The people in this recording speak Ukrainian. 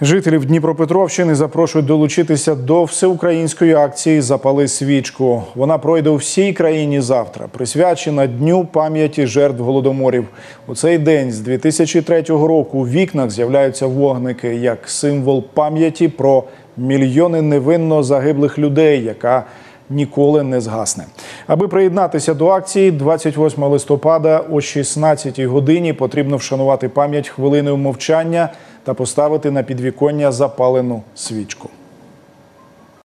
Жителів Дніпропетровщини запрошують долучитися до всеукраїнської акції Запали свічку. Вона пройде у всій країні завтра, присвячена Дню пам'яті жертв голодоморів. У цей день з 2003 року у вікнах з'являються вогники як символ пам'яті про мільйони невинно загиблих людей, яка ніколи не згасне. Аби приєднатися до акції 28 листопада о 16 годині потрібно вшанувати пам'ять хвилиною мовчання та поставити на підвіконня запалену свічку.